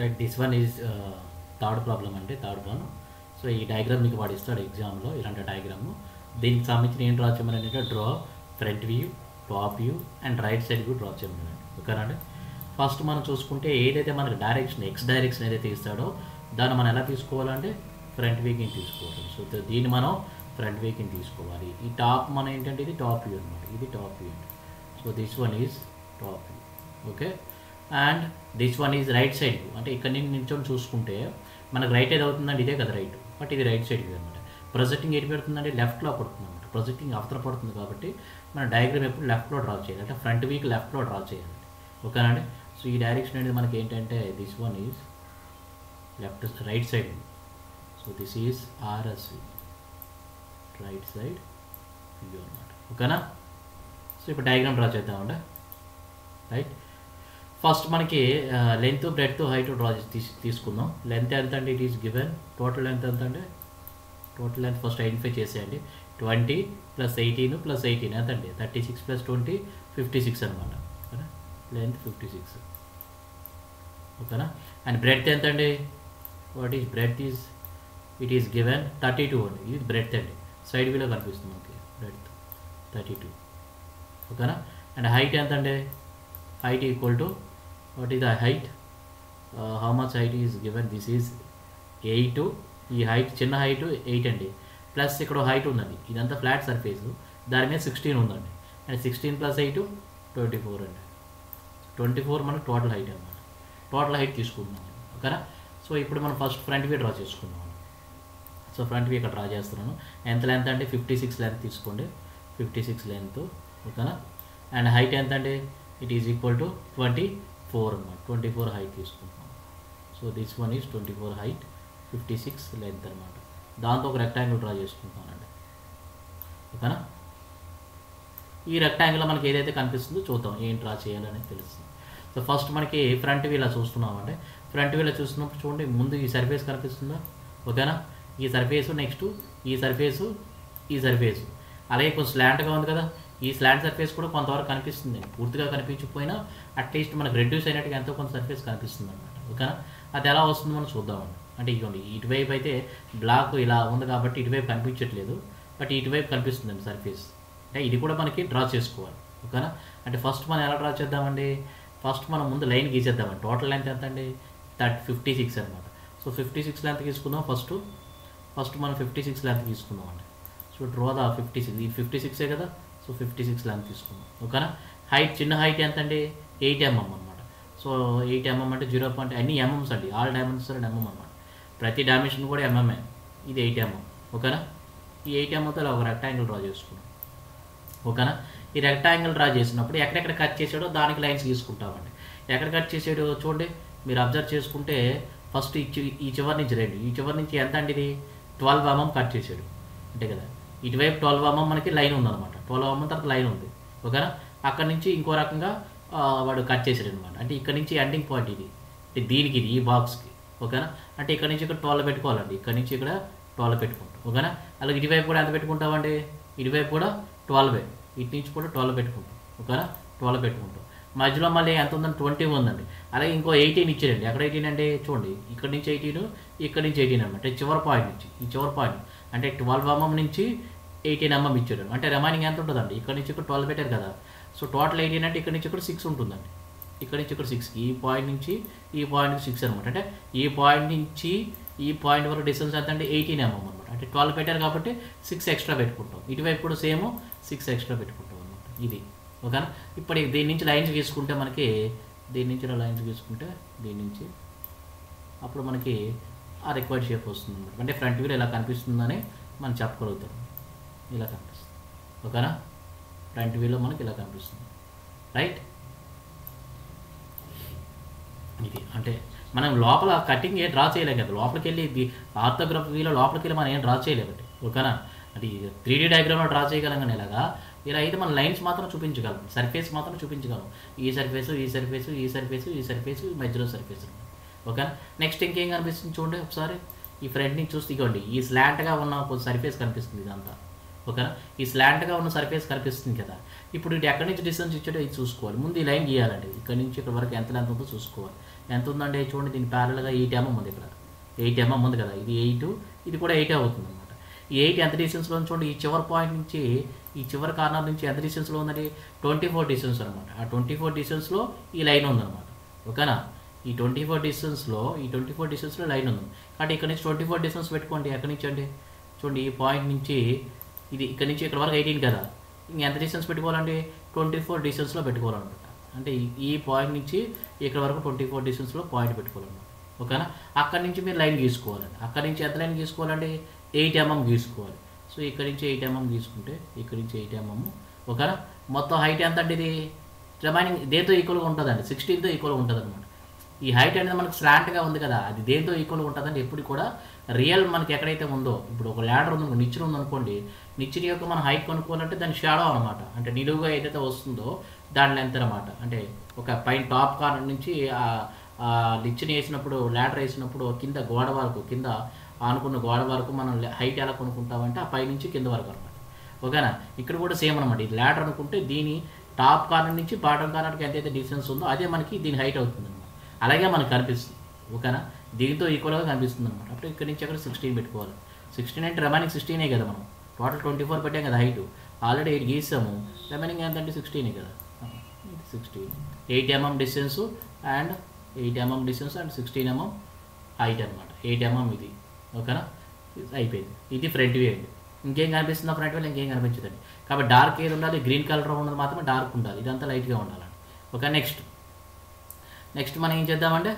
Right this one is third problem అంటే third one so ఈ diagram మీకు వాడు ఇస్తాడు ఎగ్జామ్లో ఇలాంటి డయాగ్రాము దీనికి సంబంధించిన ఏం డ్రా చేయమని అంటే draw front view top view and right side view draw చేయమనండి ఓకేనండి ఫస్ట్ మనం చూసుకుంటే ఏదైతే మనకి డైరెక్షన్ ఎక్స్ డైరెక్షన్ ఏదైతే ఇస్తాడో దాన్ని మనం ఎలా తీసుకోవాలంటే ఫ్రంట్ వీకింగ్ తీసుకోవాలి. సో దీన్ని మనం ఫ్రంట్ వీకింగ్ తీసుకోవాలి. ఈ టాప్ మనం ఏంటంటే ఇది టాప్ వ్యూ అనమాట ఇది top view so this one is top view okay and this one is right side view అంటే ఇక్కడ నుంచి నిల్చొని చూసుకుంటే మనకు రైట్ ఏది అవుతుందండి ఇదే కదా రైట్ బట్ ఇది రైట్ సైడ్ వ్యూ అనమాట ప్రొజెక్టింగ్ ఏది పెడుతుందంటే లెఫ్ట్లో పడుతుంది అనమాట ప్రొజెక్టింగ్ అవతల పడుతుంది కాబట్టి మన డయాగ్రామ్ ఎప్పుడు లెఫ్ట్లో డ్రా చేయాలి. అంటే ఫ్రంట్ వీక్ లెఫ్ట్లో డ్రా చేయాలి. ఓకేనండి సో ఈ డైరెక్షన్ అనేది మనకి ఏంటంటే this one is left right side so this is RS right side view అనమాట ఓకేనా సో ఇప్పుడు డయాగ్రామ్ డ్రా చేద్దామండి. రైట్ ఫస్ట్ మనకి లెంత్ బ్రెడ్త్ హైట్ డ్రా తీసి తీసుకుందాం. లెంత్ ఎంత అండి? It is given total length ఎంత అండి? టోటల్ లెంత్ ఫస్ట్ ఐడెంటిఫై చేసేయండి. Twenty plus eighteen plus eighteen ఎంత అండి? Thirty six plus twenty fifty six అనమాట ఓకేనా? లెంత్ ఫిఫ్టీ సిక్స్ ఓకేనా? అండ్ బ్రెడ్త్ ఎంత అండి? What is breadth is it is given thirty two అండి ఇది బ్రెడ్త్ అండి. సైడ్ వీలో కనిపిస్తుంది మనకి బ్రెడ్త్ థర్టీ టూ ఓకేనా? అండ్ హైట్ ఎంత అండి? Height equal to what is the the height uh, how much height is given this is eight ఈ హైట్ చిన్న హైట్ ఎయిట్ అండి. ప్లస్ ఇక్కడ హైట్ ఉందండి. ఇదంతా ఫ్లాట్ సర్ఫేస్ దాని మీద సిక్స్టీన్ ఉందండి. And sixteen plus eight twenty four అండి. ట్వంటీ ఫోర్ మనకు టోటల్ హైట్ అనమాట. టోటల్ హైట్ తీసుకుంటున్నాం. ఓకేనా సో ఇప్పుడు మనం ఫస్ట్ ఫ్రంట్ వ్యూ డ్రా చేసుకుందాం సో ఫ్రంట్ వ్యూ ఇక్కడ డ్రా చేస్తున్నాను. ఎంత లెంత్ అంటే ఫిఫ్టీ సిక్స్ లెంత్ తీసుకోండి. ఫిఫ్టీ సిక్స్ లెంత్ ఓకేనా అండ్ హైట్ ఎంత అండి? It is equal to twenty four అనమాట ట్వంటీ ఫోర్ హైట్ తీసుకుంటున్నాం. So this one is twenty four height fifty six length అనమాట దాంతో ఒక రెక్టాంగిల్ డ్రా చేసుకుంటానండి ఓకేనా? ఈ రెక్టాంగిల్లో మనకి ఏదైతే కనిపిస్తుందో చూద్దాం ఏం డ్రా చేయాలనేది తెలుస్తుంది. సో ఫస్ట్ మనకి ఫ్రంట్ వీల్ చూస్తున్నామంటే ఫ్రంట్ వీల్ చూస్తున్నప్పుడు చూడండి ముందు ఈ సర్ఫేస్ కనిపిస్తుందా? ఓకేనా? ఈ సర్ఫేసు నెక్స్ట్ ఈ సర్ఫేసు ఈ సర్ఫేసు అలాగే కొంచెం స్లాంట్గా ఉంది కదా? ఈ స్లాండ్ సర్ఫేస్ కూడా కొంతవరకు కనిపిస్తుంది. పూర్తిగా కనిపించకపోయినా అట్లీస్ట్ మనకు రెడ్యూస్ అయినట్టుగా ఎంతో కొంత సర్ఫేస్ కనిపిస్తుంది అనమాట ఓకేనా? అది ఎలా వస్తుందో మనం చూద్దామండి. అంటే ఇదిగోండి ఇటువైపు అయితే బ్లాక్ ఇలా ఉంది కాబట్టి ఇటువైపు కనిపించట్లేదు. బట్ ఇటువైపు కనిపిస్తుందండి సర్ఫేస్ అంటే ఇది కూడా మనకి డ్రా చేసుకోవాలి. ఓకేనా? అంటే ఫస్ట్ మనం ఎలా డ్రా చేద్దామండి? ఫస్ట్ మనం ముందు లైన్ గీసేద్దామండి. టోటల్ లెంత్ ఎంత అండి థర్టీ ఫిఫ్టీ సిక్స్ అనమాట సో ఫిఫ్టీ సిక్స్ లెంత్ తీసుకుందాం ఫస్ట్ ఫస్ట్ మనం ఫిఫ్టీ సిక్స్ లెంత్ తీసుకుందాం అండి so draw the fifty six ఇది ఫిఫ్టీ సిక్సే కదా? సో ఫిఫ్టీ సిక్స్ లెంత్ తీసుకున్నాం. ఓకేనా? హైట్ చిన్న హైట్ ఎంత mm mm అండి ఎయిట్ ఎంఎం అనమాట సో ఎయిట్ ఎంఎం అంటే జీరో పాయింట్ అన్ని ఎంఎంస్ అండి. ఆల్ డైమెన్షన్స్ ఎంఎం అనమాట ప్రతి డైమెన్షన్ కూడా mm ఎంఎంఏ ఇది ఎయిట్ ఎంఎం ఓకేనా? ఈ ఎయిట్ ఎంఎంతో ఒక రెక్టాంగిల్ డ్రా చేసుకున్నాం. ఓకేనా? ఈ రెక్టాంగిల్ డ్రా చేసినప్పుడు ఎక్కడెక్కడ కట్ చేసాడో దానికి లైన్స్ తీసుకుంటామండి. ఎక్కడ కట్ చేసాడో చూడండి. మీరు అబ్జర్వ్ చేసుకుంటే ఫస్ట్ ఈ చివరి నుంచి రండి. ఈ చివరి నుంచి ఎంత అండి ఇది? ట్వెల్వ్ ఎంఎం కట్ చేసాడు అంతే కదా? ఇటువైపు ట్వెల్వ్ అమ్మ మనకి లైన్ ఉందన్నమాట. ట్వెల్వ్ అమ్మ తర్వాత లైన్ ఉంది. ఓకేనా? అక్కడ నుంచి ఇంకో రకంగా వాడు కట్ చేసాడు అనమాట అంటే ఇక్కడ నుంచి ఎండింగ్ పాయింట్ ఇది. అంటే దీనికి ఇది ఈ బాక్స్కి ఓకేనా? అంటే ఇక్కడ నుంచి ఇక్కడ ట్వెల్వ్ పెట్టుకోవాలండి. ఇక్కడ నుంచి ఇక్కడ ట్వెల్వ్ పెట్టుకుంటాం. ఓకేనా? అలాగే ఇటువైపు కూడా ఎంత పెట్టుకుంటామండి? ఇటువైపు కూడా ట్వెల్వే ఇటు నుంచి కూడా ట్వెల్వ్ పెట్టుకుంటాం. ఓకేనా? ట్వెల్వ్ పెట్టుకుంటాం. మధ్యలో మళ్ళీ ఎంత ఉందండి ట్వంటీ ఉందండి. అలాగే ఇంకో ఎయిటీన్ ఇచ్చారండి ఎక్కడ ఎయిటీన్ అంటే చూడండి. ఇక్కడ నుంచి ఎయిటీన్ ఇక్కడ నుంచి ఎయిటీన్ అనమాట చివరి పాయింట్ నుంచి. ఈ చివరి పాయింట్ అంటే ట్వెల్వ్ అమ్మం నుంచి ఎయిటీన్ ఎంఎం ఇచ్చాడు. అంటే రిమైనింగ్ ఎంత ఉంటుందండి? ఇక్కడ నుంచి ఇక్కడ ట్వెల్వ్ పెట్టారు కదా. సో టోటల్ ఎయిటీన్ అంటే ఇక్కడ నుంచి ఇక్కడ సిక్స్ ఉంటుందండి. ఇక్కడ నుంచి ఇక్కడ సిక్స్ ఈ పాయింట్ నుంచి ఈ పాయింట్ సిక్స్ అనమాట అంటే ఈ పాయింట్ నుంచి ఈ పాయింట్ వరకు డిస్టెన్స్ ఎంత అంటే ఎయిటీన్ ఎంఎం అనమాట అంటే ట్వెల్వ్ పెట్టారు కాబట్టి సిక్స్ ఎక్స్ట్రా పెట్టుకుంటాం. ఇటువైపు కూడా సేమ్ సిక్స్ ఎక్స్ట్రా పెట్టుకుంటాం అనమాట ఇది. ఓకేనా? ఇప్పుడు దీని నుంచి లైన్స్ గీసుకుంటే మనకి దీని నుంచి లైన్స్ గీసుకుంటే దీని నుంచి అప్పుడు మనకి ఆ రిక్వైర్డ్ షేప్ వస్తుంది అనమాట అంటే ఫ్రంట్ వీల్ ఇలా కనిపిస్తుందని మనం చెప్పగలుగుతాం. ఇలా కనిపిస్తుంది. ఓకేనా? ఫ్రంట్ వ్యూలో మనకి ఇలా కనిపిస్తుంది. రైట్? ఇది అంటే మనం లోపల కటింగ్ ఏ డ్రా చేయలేం కదా. లోపలికి వెళ్ళి ఇది ఆర్థోగ్రఫీలో లోపలికి వెళ్ళి మనం ఏం డ్రా చేయలేమండి. ఓకేనా? అంటే త్రీ డీ డయాగ్రామ్లో డ్రా చేయగలం కానీ ఇలాగా. ఇలా అయితే మన లైన్స్ మాత్రం చూపించగలం. సర్ఫేస్ మాత్రం చూపించగలం. ఈ సర్ఫేస్ ఈ సర్ఫేస్ ఈ సర్ఫేస్ ఈ సర్ఫేస్ మధ్యలో సర్ఫేస్. ఓకేనా? నెక్స్ట్ ఇంకేం కనిపిస్తుంది చూడండి ఒకసారి. ఈ ఫ్రంట్ నుంచి చూస్తే ఇవ్వండి ఈ స్లాంట్గా ఉన్న సర్ఫేస్ కనిపిస్తుంది ఇదంతా. ఓకేనా? ఈ స్లాంట్గా ఉన్న సర్ఫేస్ కనిపిస్తుంది కదా. ఇప్పుడు ఇది ఎక్కడి నుంచి డిస్టెన్స్ ఇచ్చాడో ఇది చూసుకోవాలి. ముందు ఈ లైన్ గీయాలండి. ఇక్కడ నుంచి ఇక్కడ వరకు ఎంత లెంత్ ఉందో చూసుకోవాలి. ఎంత ఉందంటే చూడండి దీని ప్యారల్గా ఎయిట్ ఎంఎం ఉంది ఇక్కడ. ఎయిట్ ఎంఎం ఉంది కదా. ఇది ఎయిట్ ఇది కూడా ఎయిట్ అవుతుంది అనమాట ఈ ఎయిట్ ఎంత డిస్టెన్స్లో ఉంది చూడండి? ఈ చివరి పాయింట్ నుంచి ఈ చివరి కార్నర్ నుంచి ఎంత డిస్టెన్స్లో ఉందండి? ట్వంటీ ఫోర్ డిస్టెన్స్ అనమాట ఆ ట్వంటీ ఫోర్ డిస్టెన్స్లో ఈ లైన్ ఉందన్నమాట. ఓకేనా? ఈ ట్వంటీ ఫోర్ డిస్టెన్స్లో ఈ ట్వంటీ ఫోర్ డిస్టెన్స్లో లైన్ ఉంది కాబట్టి ఇక్కడ నుంచి ట్వంటీ ఫోర్ డిస్టెన్స్ పెట్టుకోండి. ఎక్కడి నుంచి అండి? చూడండి ఈ పాయింట్ నుంచి ఇది ఇక్కడ నుంచి ఇక్కడ వరకు ఎయిటీన్ కదా. ఇంక ఎంత డిస్టెన్స్ పెట్టుకోవాలంటే ట్వంటీ ఫోర్ డిస్టెన్స్లో పెట్టుకోవాలన్నమాట. అంటే ఈ- పాయింట్ నుంచి ఇక్కడ వరకు ట్వంటీ ఫోర్ డిస్టెన్స్లో పాయింట్ పెట్టుకోవాలన్నమాట. ఓకేనా? అక్కడి నుంచి మీరు లైన్ గీసుకోవాలండి అక్కడి నుంచి ఎంత లైన్ గీసుకోవాలంటే ఎయిట్ ఎంఎం mm గీసుకోవాలి. సో ఇక్కడ నుంచి ఎయిట్ ఎంఎం mm గీసుకుంటే ఇక్కడ నుంచి ఎయిట్ ఎంఎం mm. ఓకేనా? మొత్తం హైట్ ఎంత అంటే ఇది? రిమైనింగ్ దేంతో ఈక్వల్గా ఉంటుందండి? సిక్స్టీన్తో ఈక్వల్గా ఉంటుంది అనమాట ఈ హైట్ అనేది మనకు స్లాంట్గా ఉంది కదా అది దేంతో ఈక్వల్గా ఉంటుందంటే ఎప్పుడు కూడా రియల్ మనకి ఎక్కడైతే ఉందో ఇప్పుడు ఒక ల్యాడర్ ఉంది నిచ్చిన ఉందనుకోండి నిచ్చిన యొక్క మనం హైట్ కొనుక్కోవాలంటే దాని షాడో అనమాట అంటే నిలువుగా ఏదైతే వస్తుందో దాని లెంత్ అనమాట అంటే ఒక పైన టాప్ కార్నర్ నుంచి ఆ నిచ్చిన వేసినప్పుడు ల్యాడర్ వేసినప్పుడు కింద గోడ వరకు కింద ఆనుకున్న గోడ వరకు మనం హైట్ ఎలా కొనుక్కుంటామంటే ఆ పై నుంచి కింద వరకు అనమాట ఓకేనా? ఇక్కడ కూడా సేమ్ అనమాట ఇది ల్యాడర్ అనుకుంటే దీని టాప్ కార్నర్ నుంచి బాటం కార్నర్కి ఎంతైతే డిస్టెన్స్ ఉందో అదే మనకి దీని హైట్ అవుతుంది అనమాట అలాగే మనకు కనిపిస్తుంది. ఓకేనా? దీంతో ఈక్వల్గా కనిపిస్తుంది అనమాట అప్పుడు ఇక్కడ నుంచి అక్కడ సిక్స్టీన్ పెట్టుకోవాలి. సిక్స్టీన్ అంటే రమానికి సిక్స్టీనే కదా మనం. టోటల్ ట్వంటీ ఫోర్ పెట్టాం కదా హైట్. ఆల్రెడీ ఎయిట్ గీసాము. రిమైనింగ్ ఎంతంటే సిక్స్టీనే కదా. Sixteen eight mm distance and eight mm distance and sixteen mm height అనమాట ఎయిట్ ఎంఎం ఇది. ఓకేనా అయిపోయింది. ఇది ఫ్రంట్ వ్యూ అండి. ఇంకేం కనిపిస్తుందా? ఫ్రంట్ వ్యూ ఇంకేం కనిపించదండి. కాబట్టి డార్క్ ఏది ఉండాలి? గ్రీన్ కలర్ ఉన్నది మాత్రమే డార్క్ ఉండాలి. ఇదంతా లైట్గా ఉండాలండి. ఓకే నెక్స్ట్ నెక్స్ట్ మనం ఏం చేద్దామంటే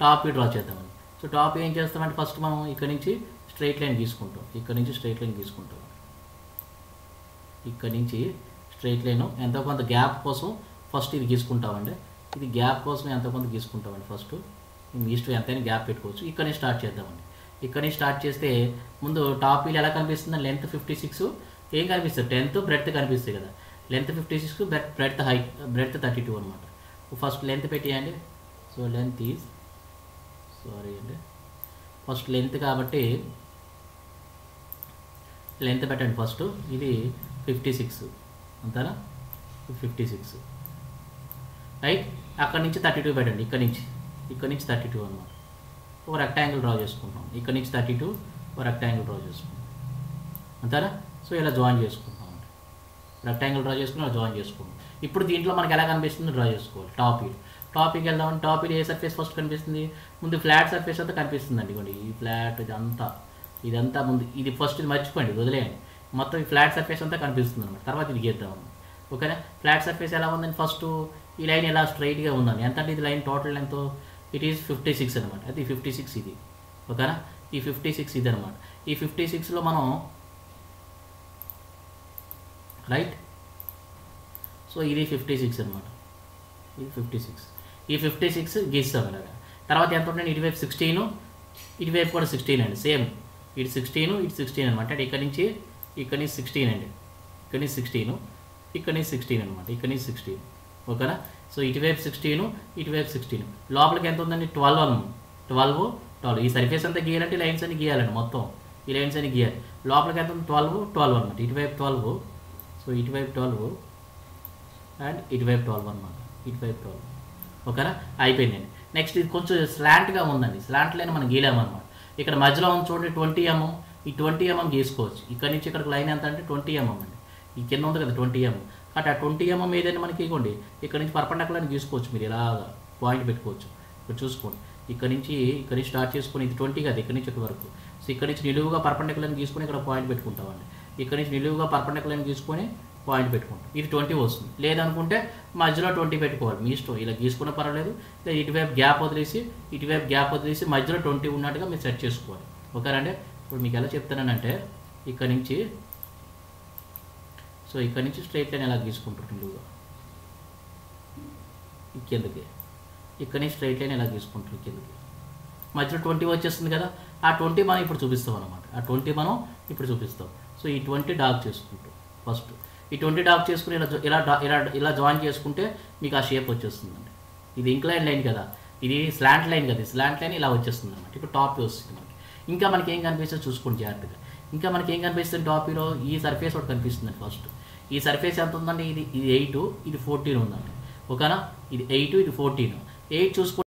టాప్ వ్యూ డ్రా చేద్దామండి. సో టాప్ ఏం చేస్తామంటే ఫస్ట్ మనం ఇక్కడ నుంచి స్ట్రైట్ లైన్ గీసుకుంటాం ఇక్కడ నుంచి స్ట్రైట్ లైన్ గీసుకుంటాం ఇక్కడ నుంచి స్ట్రైట్ లైన్ ఎంతో కొంత గ్యాప్ కోసం ఫస్ట్ ఇది గీసుకుంటామండి. ఇది గ్యాప్ కోసం ఎంతో కొంత గీసుకుంటామండి ఫస్ట్. ఈస్ట్ ఎంతైనా గ్యాప్ పెట్టుకోవచ్చు. ఇక్కడ నుంచి స్టార్ట్ చేద్దామండి. ఇక్కడ నుంచి స్టార్ట్ చేస్తే ముందు టాప్ వీల్ ఎలా కనిపిస్తుంది లెంత్ ఫిఫ్టీ సిక్స్ ఏం కనిపిస్తుంది? టెన్త్ బ్రెడ్త్ కనిపిస్తుంది కదా. Length fifty six breadth high breadth thirty two అనమాట ఫస్ట్ లెంత్ పెట్టేయండి. సో లెంత్ ఈజ్ సారీ అండి. ఫస్ట్ లెంత్ కాబట్టి లెంత్ పెట్టండి ఫస్ట్. ఇది ఫిఫ్టీ సిక్స్ అంతేనా? Fifty six right? అక్కడ నుంచి థర్టీ టూ పెట్టండి ఇక్కడ నుంచి. ఇక్కడ నుంచి థర్టీ టూ అనమాట ఒక రెక్టాంగిల్ డ్రా చేసుకుంటాం. ఇక్కడ నుంచి థర్టీ టూ ఒక రెక్టాంగిల్ డ్రా చేసుకుంటాం. అంతేనా? సో ఇలా జాయిన్ చేసుకుంటాం అండి రెక్టాంగిల్ డ్రా చేసుకుని అలా జాయిన్ చేసుకుంటాం. ఇప్పుడు దీంట్లో మనకి ఎలా కనిపిస్తుంది? డ్రా చేసుకోవాలి. టాప్ వ్యూ టాపిక్ వెళ్దాం. టాప్ వ్యూ ఏ సర్ఫేస్ ఫస్ట్ కనిపిస్తుంది? ముందు ఫ్లాట్ సర్ఫేస్ అంతా కనిపిస్తుంది అండి ఇవ్వండి ఈ ఫ్లాట్ ఇదంతా. ఇదంతా ముందు ఇది ఫస్ట్ ఇది మర్చిపోండి వదిలేయండి. మొత్తం ఈ ఫ్లాట్ సర్ఫేస్ అంతా కనిపిస్తుంది అనమాట. తర్వాత ఇది గీద్దాం ఓకేనా? ఫ్లాట్ సర్ఫేస్ ఎలా ఉందని ఫస్ట్ ఈ లైన్ ఎలా స్ట్రైట్గా ఉందని ఎంత అంటే ఇది line total length it is fifty six అనమాట. అది ఫిఫ్టీ సిక్స్ ఇది. ఓకేనా? ఈ ఫిఫ్టీ సిక్స్ ఇది అనమాట. ఈ ఫిఫ్టీ సిక్స్లో మనం రైట్ సో ఇది ఫిఫ్టీ సిక్స్ అనమాట. ఇది ఫిఫ్టీ సిక్స్ ఈ ఫిఫ్టీ సిక్స్ గీస్తాం ఇలాగా. తర్వాత ఎంత ఉంటుంది ఇటువైపు సిక్స్టీను ఇటువైపు కూడా సిక్స్టీన్ అండి. సేమ్. ఇటు సిక్స్టీన్ ఇటు సిక్స్టీన్ అనమాట అంటే ఇక్కడ నుంచి ఇక్కడ నుంచి సిక్స్టీన్ అండి. ఇక్కడ నుంచి సిక్స్టీన్ ఇక్కడ నుంచి సిక్స్టీన్ అనమాట ఇక్కడ నుంచి సిక్స్టీన్ ఓకేనా? సో ఇటువైపు సిక్స్టీన్ ఇటువైపు సిక్స్టీన్ లోపలికి ఎంత ఉందండి? ట్వెల్వ్ అను. ట్వెల్వ్ ట్వెల్వ్ ఈ సర్ఫేస్ అంతా గీయాలంటే లైన్స్ అన్ని గీయాలండి మొత్తం. ఈ లైన్స్ అన్ని గీయాలి. లోపలికి ఎంత ఉంది? ట్వెల్వ్ ట్వెల్వ్ అనమాట ఇటువైపు ట్వెల్వ్ సో ఇటువైపు ట్వెల్వ్ అండ్ ఇటువైపు ట్వెల్వ్ అనమాట ఇటువైపు ట్వెల్వ్ ఓకేనా? అయిపోయిందండి. నెక్స్ట్ ఇది కొంచెం స్లాంట్గా ఉందండి. స్లాంట్ లైన్ మనం గీలామన్నమాట ఇక్కడ మధ్యలో ఉంది చూడండి ట్వంటీ ఎంఎం ఈ ట్వంటీ ఎంఎం గీసుకోవచ్చు. ఇక్కడ నుంచి ఇక్కడికి లైన్ ఎంత అంటే ట్వంటీ ఎంఎం అండి. ఈ కింద ఉంది కదా ట్వంటీ ఎంఎం కాబట్టి ఆ ట్వంటీ ఎంఎం ఏదైనా మనకి ఇవ్వండి ఇక్కడ నుంచి పర్పండకులని గీసుకోవచ్చు మీరు ఇలాగా పాయింట్ పెట్టుకోవచ్చు. ఇక్కడ చూసుకోండి. ఇక్కడ నుంచి ఇక్కడ నుంచి స్టార్ట్ చేసుకుని ఇది ట్వంటీ కదా ఇక్కడ నుంచి ఇక్కడ వరకు. సో ఇక్కడ నుంచి నిలువుగా పర్పండకులని గీసుకొని ఇక్కడ పాయింట్ పెట్టుకుంటామండి. ఇక్కడ నుంచి నిలువుగా పర్పండకులని గీసుకొని పాయింట్ పెట్టుకుంటాం. ఇది ట్వంటీ వస్తుంది. లేదనుకుంటే మధ్యలో ట్వంటీ పెట్టుకోవాలి. మీ ఇష్టం. ఇలా గీసుకున్న పర్వాలేదు. లేదా ఇటువైపు గ్యాప్ వదిలేసి ఇటువైపు గ్యాప్ వదిలేసి మధ్యలో ట్వంటీ ఉన్నట్టుగా మీరు సెట్ చేసుకోవాలి. ఓకేనండి ఇప్పుడు మీకు ఎలా చెప్తానంటే ఇక్కడ నుంచి సో ఇక్కడ నుంచి స్ట్రైట్ లైన్ ఎలా గీసుకుంటారు నిలువుగా ఇక్కడ నుంచి స్ట్రైట్ లైన్ ఎలా గీసుకుంటుంది ఈ మధ్యలో ట్వంటీ వచ్చేస్తుంది కదా. ఆ ట్వంటీ మనం ఇప్పుడు చూపిస్తాం అనమాట ఆ ట్వంటీ మనం ఇప్పుడు చూపిస్తాం. సో ఈ ట్వంటీ డాక్ చేసుకుంటాం. ఫస్ట్. ఈ ట్వంటీ డాక్ చేసుకుని ఇలా ఇలా ఇలా ఇలా జాయిన్ చేసుకుంటే మీకు ఆ షేప్ వచ్చేస్తుందండి. ఇది ఇంక్లైన్ లైన్ కదా. ఇది స్లాంట్ లైన్ కదా. స్లాంట్ లైన్ ఇలా వచ్చేస్తుంది అనమాట ఇప్పుడు టాప్ వస్తుంది మనకి. ఇంకా మనకి ఏం కనిపిస్తుంది చూసుకోండి జాగ్రత్తగా. ఇంకా మనకి ఏం కనిపిస్తుంది టాప్ వ్యూలో ఈ సర్ఫేస్ ఒకటి కనిపిస్తుంది ఫస్ట్. ఈ సర్ఫేస్ ఎంత ఉందండి? ఇది ఇది ఎయిట్ ఇది ఫోర్టీన్ ఉందండి. ఓకేనా? ఇది ఎయిట్ ఇది ఫోర్టీన్. ఎయిట్ చూసుకో